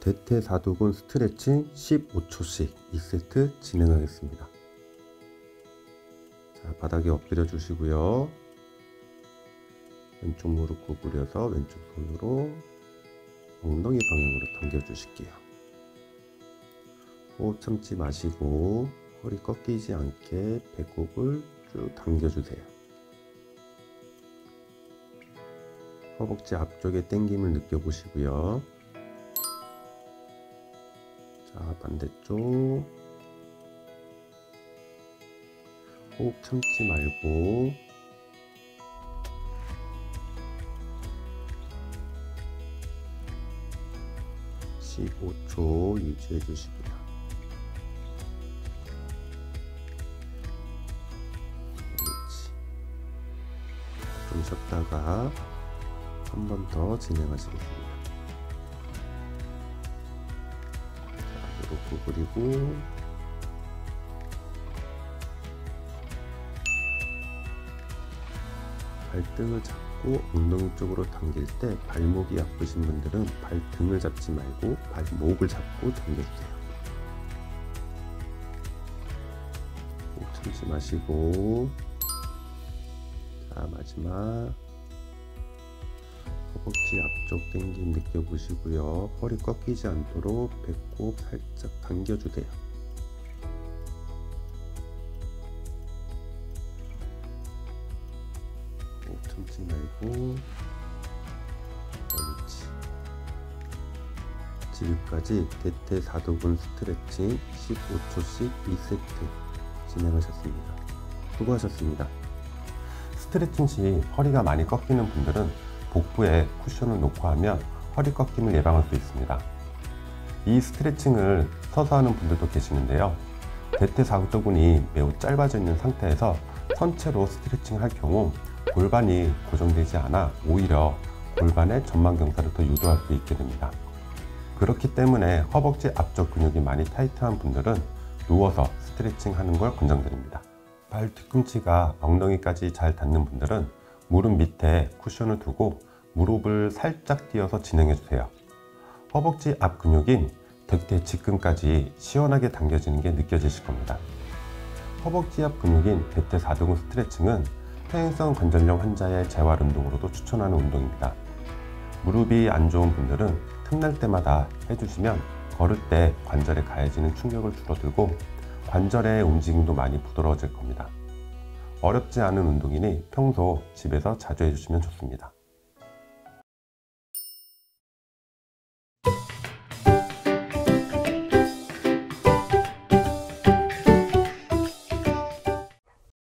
대퇴사두근 스트레칭 15초씩 2세트 진행하겠습니다. 자, 바닥에 엎드려 주시고요. 왼쪽 무릎 구부려서 왼쪽 손으로 엉덩이 방향으로 당겨 주실게요. 호흡 참지 마시고 허리 꺾이지 않게 배꼽을 쭉 당겨 주세요. 허벅지 앞쪽에 당김을 느껴보시고요. 자, 반대쪽. 호흡 참지 말고. (15초) 유지해 주시고요. 좀 쉬었다가 한 번 더 진행하시겠습니다. 자, 무릎 구부리고 발등을 잡고 엉덩이 쪽으로 당길 때 발목이 아프신 분들은 발등을 잡지 말고 발목을 잡고 당겨주세요. 꼭 참지 마시고 자 마지막 허벅지 앞쪽 당김 느껴보시고요. 허리 꺾이지 않도록 배꼽 살짝 당겨주세요. 꼭 참지 말고 옳지. 지금까지 대퇴사두근 스트레칭 15초씩 2세트 진행하셨습니다. 수고하셨습니다. 스트레칭 시 허리가 많이 꺾이는 분들은 복부에 쿠션을 놓고 하면 허리 꺾임을 예방할 수 있습니다. 이 스트레칭을 서서 하는 분들도 계시는데요. 대퇴사두근이 매우 짧아져 있는 상태에서 선체로 스트레칭을 할 경우 골반이 고정되지 않아 오히려 골반의 전만경사를 더 유도할 수 있게 됩니다. 그렇기 때문에 허벅지 앞쪽 근육이 많이 타이트한 분들은 누워서 스트레칭 하는 걸 권장드립니다. 발 뒤꿈치가 엉덩이까지 잘 닿는 분들은 무릎 밑에 쿠션을 두고 무릎을 살짝 띄어서 진행해 주세요. 허벅지 앞 근육인 득대 직근까지 시원하게 당겨지는 게 느껴지실 겁니다. 허벅지 앞 근육인 대퇴사두근 스트레칭은 퇴행성 관절염 환자의 재활 운동으로도 추천하는 운동입니다. 무릎이 안 좋은 분들은 틈날 때마다 해주시면 걸을 때 관절에 가해지는 충격을 줄어들고 관절의 움직임도 많이 부드러워질 겁니다. 어렵지 않은 운동이니 평소 집에서 자주 해주시면 좋습니다.